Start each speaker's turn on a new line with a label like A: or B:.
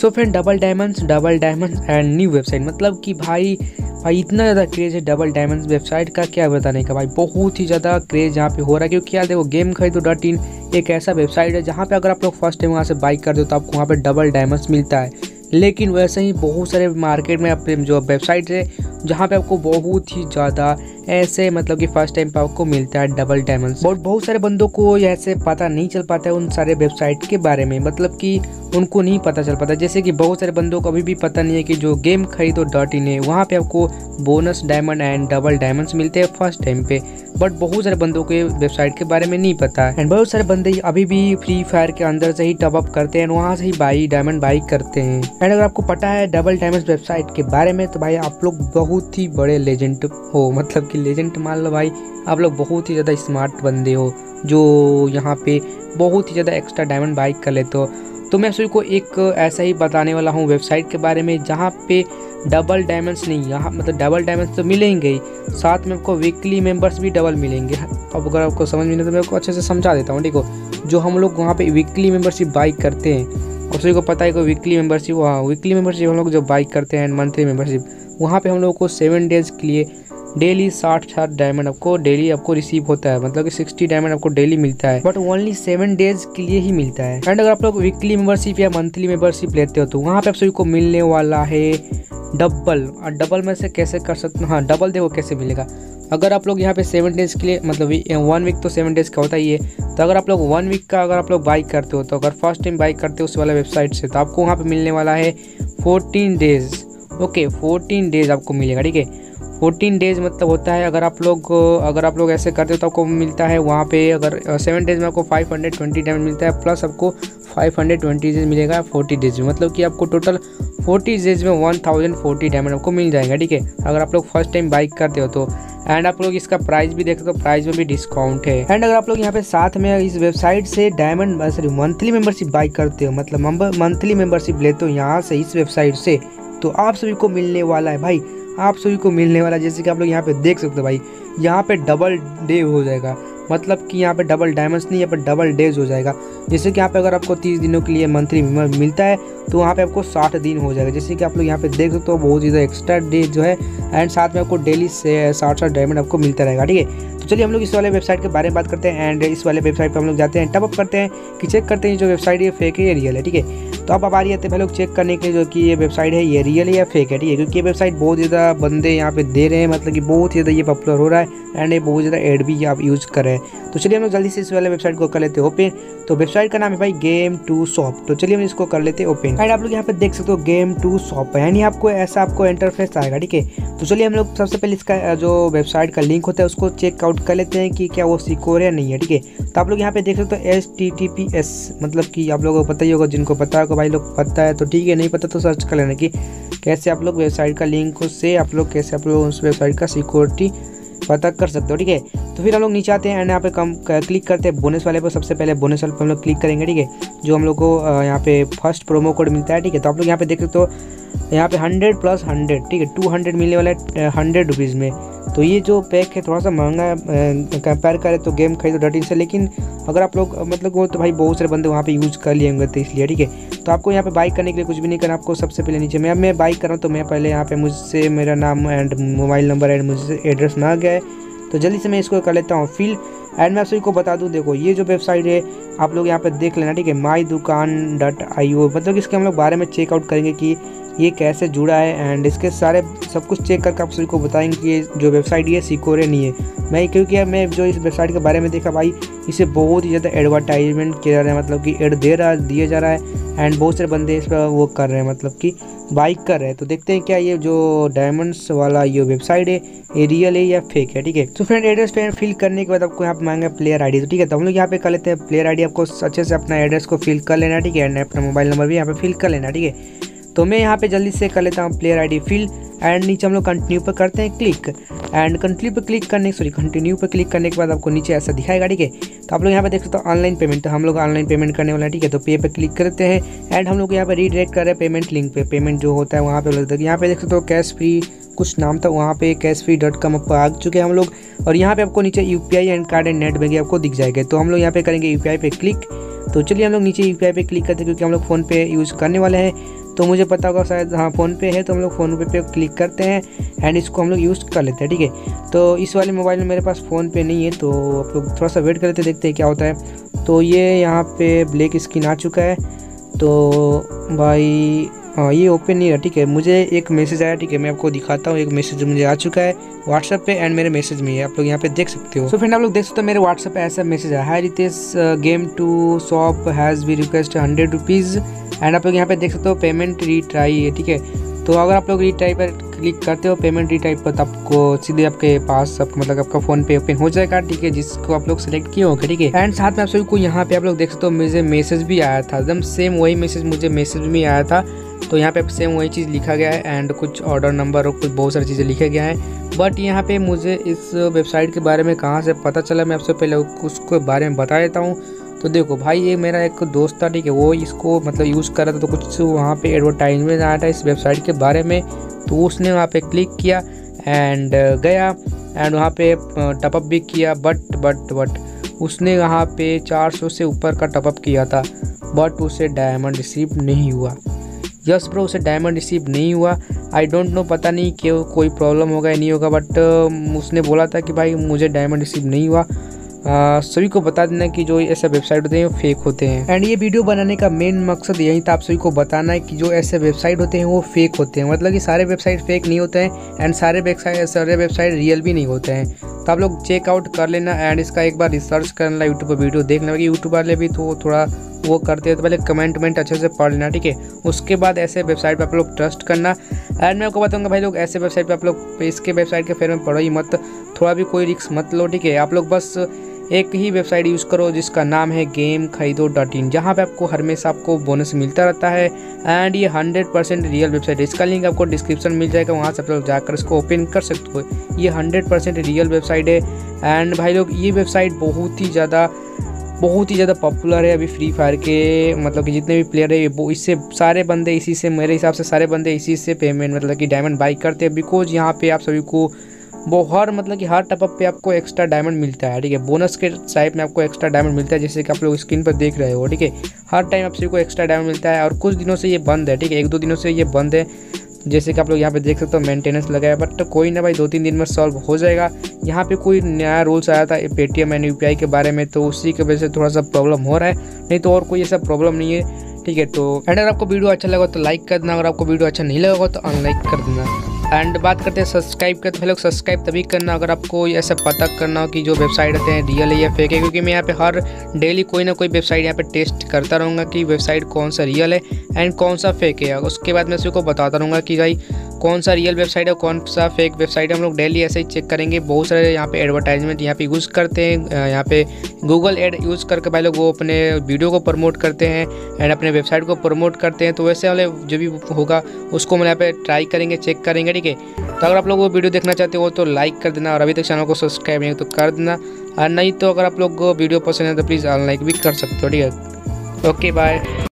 A: So friend double diamonds double diamonds and new website मतलब कि भाई भाई इतना ज़्यादा क्रेज़ है डबल डायमंड वेबसाइट का क्या बताने का? भाई बहुत ही ज़्यादा क्रेज़ यहाँ पे हो रहा है क्योंकि यार देखो गेम खरीदो डॉट इन एक ऐसा वेबसाइट है जहाँ पे अगर आप लोग फ़र्स्ट टाइम वहाँ से बाइक कर दो तो आपको वहाँ पे डबल डायमंड्स मिलता है। लेकिन वैसे ही बहुत सारे मार्केट में अपने जो वेबसाइट है जहाँ पे आपको बहुत ही ज़्यादा ऐसे मतलब कि फ़र्स्ट टाइम पे आपको मिलता है डबल डायमंड्स बहुत बहुत सारे बंदों को ऐसे पता नहीं चल पाता है उन सारे वेबसाइट के बारे में मतलब कि उनको नहीं पता चल पाता। जैसे कि बहुत सारे बंदों को अभी भी पता नहीं है कि जो गेम खरीदो डॉट इन है, वहाँ पे आपको bonus diamond and double diamonds मिलते हैं फ़र्स्ट टाइम पे। बट बहुत सारे बंदों को वेबसाइट के बारे में नहीं पता। एंड बहुत सारे बंदे अभी भी फ्री फायर के अंदर से ही टॉप अप करते हैं वहाँ से ही बाई डायमंड बाई करते हैं। एंड अगर आपको पता है डबल डायमंड वेबसाइट के बारे में तो भाई आप लोग बहुत ही बड़े लेजेंड हो। मतलब कि लेजेंड मान लो भाई, आप लोग बहुत ही ज़्यादा स्मार्ट बंदे हो, जो यहाँ पे बहुत ही ज़्यादा एक्स्ट्रा डायमंड बाइक कर लेते हो। तो मैं सभी को एक ऐसा ही बताने वाला हूँ वेबसाइट के बारे में, जहाँ पे डबल डायमंड्स नहीं, यहाँ मतलब डबल डायमंड्स तो मिलेंगे ही, साथ में आपको वीकली मेंबर्स भी डबल मिलेंगे। अब अगर आपको समझ में नहीं तो मैं आपको अच्छे से समझा देता हूँ देखो जो हम लोग वहाँ पे वीकली मेंबरशिप बाइक करते हैं और सभी को पता है कि वीकली मेंबरशिप वहाँ वीकली मेंबरशिप हम लोग जो बाइक करते हैं मंथली मेंबरशिप वहाँ पे हम लोग को सेवन डेज़ के लिए डेली साठ साठ डायमंड आपको डेली आपको रिसीव होता है। मतलब कि सिक्सटी डायमंड आपको डेली मिलता है। बट ओनली सेवन डेज़ के लिए ही मिलता है। एंड अगर आप लोग वीकली मेंबरशिप या मंथली मेंबरशिप लेते हो तो वहाँ पे आप सभी को मिलने वाला है डबल। और डबल में से कैसे कर सकते हाँ? डबल देखो कैसे मिलेगा। अगर आप लोग यहाँ पे सेवन डेज़ के लिए मतलब वन वीक तो सेवन डेज़ का होता ही है। तो अगर आप लोग वन वीक का अगर आप लोग बाइक करते हो तो अगर फ़र्स्ट टाइम बाइक करते हो उस वाला वेबसाइट से तो आपको वहाँ पर मिलने वाला है fourteen days okay fourteen days आपको मिलेगा, ठीक है? फोर्टीन डेज़ मतलब होता है, अगर आप लोग, अगर आप लोग ऐसे करते हो तो आपको मिलता है वहाँ पे, अगर सेवन डेज़ में आपको फाइव हंड्रेड ट्वेंटी डायमंड मिलता है प्लस आपको फाइव हंड्रेड ट्वेंटी डेज़ मिलेगा फोर्टी डेज़ में। मतलब कि आपको टोटल फोर्टी डेज़ में वन थाउज़ेंड फोर्टी डायमंड आपको मिल जाएगा, ठीक है? अगर आप लोग फ़र्स्ट टाइम बाइक करते हो तो। एंड आप लोग इसका प्राइस भी देखते हो तो प्राइस में भी डिस्काउंट है। एंड अगर आप लोग यहाँ पे साथ में इस वेबसाइट से diamond sorry monthly membership buy करते हो मतलब मंथली मेंबरशिप लेते हो यहाँ से इस वेबसाइट से तो आप सभी को मिलने वाला है। भाई आप सभी को मिलने वाला, जैसे कि आप लोग यहाँ पे देख सकते हो भाई, यहाँ पे डबल डे हो जाएगा। मतलब कि यहाँ पे डबल डायमंड्स नहीं, यहाँ पे डबल डेज़ हो जाएगा। जैसे कि यहाँ पे अगर आपको तीस दिनों के लिए मंथली मिलता है तो वहाँ पे आपको साठ दिन हो जाएगा। जैसे कि आप लोग यहाँ पे देख सकते हो, बहुत ज़्यादा एक्स्ट्रा डे जो है एंड साथ में आपको डेली से साठ साठ डायमंड आपको मिलता रहेगा, ठीक है? चलिए हम लोग इस वाले वेबसाइट के बारे में बात करते हैं एंड इस वाले वेबसाइट पर हम लोग जाते हैं टप अप करते हैं कि चेक करते हैं जो वेबसाइट ये फेक है या रियल है, ठीक है? तो अब आ रही है, पहले लोग चेक करने के लिए जो कि ये वेबसाइट है, ये रियल है या फेक है, ठीक है? क्योंकि ये वेबसाइट बहुत ज़्यादा बंदे यहाँ पे दे रहे हैं मतलब कि बहुत ज़्यादा ये पॉपुलर हो रहा है एंड ये बहुत ज़्यादा एड भी आप यूज़ कर रहे हैं। तो चलिए हम लोग जल्दी से इस वाले वेबसाइट को कर लेते हैं ओपन तो वेबसाइट का नाम है भाई गेम टू शॉप तो चलिए हम इसको कर लेते हैं ओपन एंड आप लोग यहाँ पे देख सकते हो गेम टू शॉप यानी आपको ऐसा आपको इंटरफेस आएगा, ठीक है? तो चलिए हम लोग सबसे पहले इसका जो वेबसाइट का लिंक होता है, उसको चेकआउट कर लेते हैं कि क्या वो सिक्योर या नहीं है, ठीक है? तो आप लोग यहाँ पे देख सकते हो S T T P S मतलब कि आप लोगों को पता ही होगा, जिनको पता होगा भाई लोग पता है तो ठीक है, नहीं पता तो सर्च कर लेना कि कैसे आप लोग वेबसाइट का लिंक से आप लोग कैसे आप लोग उस वेबसाइट का सिक्योरिटी पता कर सकते हो, ठीक है? तो फिर हम लोग नीचे आते हैं एंड यहाँ पे कम क्लिक करते हैं बोनस वाले पर। सबसे पहले बोनस वाले पर हम लोग क्लिक करेंगे, ठीक है? जो हम लोग को यहाँ पे फ़र्स्ट प्रोमो कोड मिलता है, ठीक है? तो आप लोग यहाँ पे देख सकते हो यहाँ पे हंड्रेड प्लस हंड्रेड ठीक है? टू हंड्रेड मिलने वाला है हंड्रेड रुपीज़ में। तो ये जो पैक है, थोड़ा सा महँगा कंपेयर करें तो गेम खरीदो डटिंग से, लेकिन अगर आप लोग मतलब वो तो भाई बहुत सारे बंदे वहाँ पे यूज़ कर लिए होंगे तो इसलिए, ठीक है? तो आपको यहाँ पे बाइक करने के लिए कुछ भी नहीं करना, आपको सबसे पहले नीचे, मैं मैं बाइक कर रहा हूँ तो मैं पहले यहाँ पे मुझसे, मेरा नाम एंड मोबाइल नंबर एंड मुझसे एड्रेस ना गया है। तो जल्दी से मैं इसको कर लेता हूँ फिल एंड मैं सभी को बता दूँ, देखो, ये जो वेबसाइट है, आप लोग यहाँ पे देख लेना, ठीक है? माई दुकान डॉट आई ओ मतलब इसके हम लोग बारे में चेकआउट करेंगे कि ये कैसे जुड़ा है एंड इसके सारे सब कुछ चेक करके आप सभी को बताएँगे कि ये जो वेबसाइट ये सिक्योर नहीं है। मैं क्योंकि मैं जो इस वेबसाइट के बारे में देखा, भाई, इसे बहुत ही ज़्यादा एडवर्टाइजमेंट किया जा रहा है मतलब कि एड दे रहा, दिया जा रहा है एंड बहुत सारे बंदे इस पर वो कर रहे हैं मतलब कि बाइक कर रहे हैं। तो देखते हैं क्या ये जो डायमंड्स वाला ये वेबसाइट है, ये रियल है या फेक है, ठीक है? तो फ्रेंड एड्रेस पे फिल करने के बाद आपको यहाँ पे मांगे प्लेयर आईडी तो ठीक है तो हम लोग यहाँ पे कर लेते हैं प्लेयर आईडी आपको अच्छे से अपना एड्रेस को फिल कर लेना ठीक है? अपना मोबाइल नंबर भी यहाँ पे फिल कर लेना ठीक है? तो मैं यहाँ पे जल्दी से कर लेता हूँ प्लेयर आईडी फिल एंड नीचे हम लोग कंटिन्यू पर करते हैं क्लिक एंड कंटिन्यू पर क्लिक करने सॉरी कंटिन्यू पर क्लिक करने के बाद आपको नीचे ऐसा दिखाएगा, ठीक है? तो आप लोग यहाँ पे देख सकते हो ऑनलाइन पेमेंट तो हम लोग ऑनलाइन पेमेंट करने वाला है, ठीक है? तो पे पे क्लिक करते हैं एंड हम लोग यहाँ पे रीडायरेक्ट कर रहे हैं पेमेंट लिंक पे। पेमेंट जो होता है वहाँ पे यहाँ पे देख सकते हो कैश फ्री कुछ नाम था, वहाँ पे कैश फ्री डॉट कॉम पर आ चुके हैं हम लोग और यहाँ पे आपको नीचे UPI and card and net banking आपको दिख जाएगा। तो हम लोग यहाँ पे करेंगे यूपीआई पे क्लिक तो चलिए हम लोग नीचे यू पे क्लिक करते हैं क्योंकि हम लोग फ़ोन पे यूज़ करने वाले हैं। तो मुझे पता होगा शायद हाँ फ़ोनपे है तो हम लोग फ़ोनपे पे क्लिक करते हैं एंड इसको हम लोग यूज़ कर लेते हैं, ठीक है? तो इस वाले मोबाइल में मेरे पास फ़ोनपे नहीं है तो आप लोग थोड़ा सा वेट कर लेते देखते हैं क्या होता है। तो ये यहाँ पर ब्लैक स्क्रीन आ चुका है तो भाई हाँ ये ओपन नहीं रहा ठीक है। मुझे एक मैसेज आया ठीक है मैं आपको दिखाता हूँ। एक मैसेज मुझे आ चुका है व्हाट्सएप पे एंड मेरे मैसेज में है आप लोग यहाँ पे देख सकते हो। तो फ्रेंड आप लोग देख सकते हो मेरे व्हाट्सएप पे ऐसा मैसेज आया। Hi Ritesh game to shop has be request hundred rupees and आप लोग यहाँ पे देख सकते हो पेमेंट रीट्राई है ठीक है। तो अगर आप लोग रीट्राई पर क्लिक करते हो पेमेंट रीटाइप पर तो आपको सीधे आपके पास आप, मतलब आपका फ़ोन पे ओपन हो जाएगा ठीक है जिसको आप लोग सेलेक्ट किए होंगे ठीक है। एंड साथ में आप सभी को यहाँ पे आप लोग देख सकते हो मुझे मैसेज भी आया था एकदम सेम वही मैसेज मुझे मैसेज भी आया था। तो यहाँ पे सेम वही चीज़ लिखा गया है एंड कुछ ऑर्डर नंबर और कुछ बहुत सारी चीज़ें लिखे गया है। बट यहाँ पे मुझे इस वेबसाइट के बारे में कहाँ से पता चला, मैं आपसे पहले उसके बारे में बता देता हूँ। तो देखो भाई, ये मेरा एक दोस्त था, ठीक है, वो इसको मतलब यूज़ कर रहा था तो कुछ वहाँ पे एडवर्टाइजमेंट आया था इस वेबसाइट के बारे में। तो उसने वहाँ पे क्लिक किया एंड गया एंड वहाँ पे टपअप भी किया बट बट बट उसने वहाँ पे 400 से ऊपर का टपअप किया था बट उसे डायमंड रिसीव नहीं हुआ। यस ब्रो, उसे डायमंड रिसीव नहीं हुआ। आई डोंट नो पता नहीं कि कोई प्रॉब्लम होगा या नहीं होगा बट उसने बोला था कि भाई मुझे डायमंड रिसीव नहीं हुआ। सभी को बता देना कि जो ऐसे वेबसाइट होते हैं, वो फेक होते हैं। एंड ये वीडियो बनाने का मेन मकसद यही था, आप सभी को बताना है कि जो ऐसे वेबसाइट होते हैं, वो फेक होते हैं। मतलब कि सारे वेबसाइट फेक नहीं होते हैं एंड सारे वेबसाइट सारे वेबसाइट रियल भी नहीं होते हैं। तो आप लोग चेकआउट कर लेना एंड इसका एक बार रिसर्च कर लेना यूट्यूब पर वीडियो देख लेना यूट्यूब वाले भी तो थोड़ा वो करते हैं तो पहले कमेंट वमेंट अच्छे से पढ़ लेना, ठीक है? उसके बाद ऐसे वेबसाइट पर आप लोग ट्रस्ट करना। एंड मैं आपको बताऊँगा भाई लोग, ऐसे वेबसाइट पर आप लोग, इसके वेबसाइट के फेर में पढ़ो ही मत। थोड़ा भी कोई रिस्क मत लो, ठीक है? आप लोग बस एक ही वेबसाइट यूज़ करो, जिसका नाम है गेम खरीदो डॉट इन, जहाँ पर आपको हमेशा आपको बोनस मिलता रहता है। एंड ये हंड्रेड परसेंट रियल वेबसाइट है। इसका लिंक आपको डिस्क्रिप्शन मिल जाएगा, वहाँ से आप लोग जाकर इसको ओपन कर सकते हो। ये हंड्रेड परसेंट रियल वेबसाइट है। एंड भाई लोग, ये वेबसाइट बहुत ही ज़्यादा बहुत ही ज़्यादा पॉपुलर है अभी फ्री फायर के मतलब कि जितने भी प्लेयर है, वो इससे, सारे बंदे इसी से, मेरे हिसाब से सारे बंदे इसी से पेमेंट मतलब कि डायमंड बाई करते हैं। बिकॉज़ यहाँ पे आप सभी को वो हर मतलब कि हर टपअप पे आपको एक्स्ट्रा डायमंड मिलता है, ठीक है? बोनस के टाइप में आपको एक्स्ट्रा डायमंड मिलता है, जैसे कि आप लोग स्क्रीन पर देख रहे हो, ठीक है? हर टाइम आप सभी को एक्स्ट्रा डायमंड मिलता है और कुछ दिनों से ये बंद है, ठीक है? एक दो दिनों से ये बंद है। जैसे कि आप लोग यहाँ पे देख सकते हो मेंटेनेंस लगा है बट कोई ना भाई दो तीन दिन में सॉल्व हो जाएगा। यहाँ पे कोई नया रूल्स आया था पेटीएम एंड यू के बारे में तो उसी की वजह से थोड़ा सा प्रॉब्लम हो रहा है। नहीं तो और कोई ऐसा प्रॉब्लम नहीं है, ठीक है? तो एंड अगर आपको वीडियो अच्छा लगा तो लाइक कर देना अगर आपको वीडियो अच्छा नहीं लगा तो अनलाइक कर देना। एंड बात करते हैं सब्सक्राइब करते लोग सब्सक्राइब तभी करना अगर आपको ऐसा पता करना हो कि जो वेबसाइट होते हैं रियल है या फेक है, क्योंकि मैं यहाँ पे हर डेली कोई ना कोई वेबसाइट यहाँ पे टेस्ट करता रहूँगा कि वेबसाइट कौन सा रियल है एंड कौन सा फेक है। उसके बाद मैं उसी को बताता रहूँगा कि भाई कौन सा रियल वेबसाइट है, कौन सा फेक वेबसाइट है, हम लोग डेली ऐसे ही चेक करेंगे। बहुत सारे यहाँ पे एडवर्टाइजमेंट यहाँ पे यूज़ करते हैं। यहाँ पे गूगल एड यूज़ करके भाई लोग वो अपने वीडियो को प्रमोट करते हैं एंड अपने वेबसाइट को प्रमोट करते हैं। तो वैसे वाले जो भी होगा, उसको हम यहाँ पे ट्राई करेंगे चेक करेंगे, ठीक है? तो अगर आप लोग वो वीडियो देखना चाहते हो तो लाइक कर देना और अभी तक चैनल को सब्सक्राइब नहीं तो कर देना। और नहीं तो अगर आप लोग वीडियो पसंद है तो प्लीज़ अनलाइक भी कर सकते हो, ठीक है? Okay bye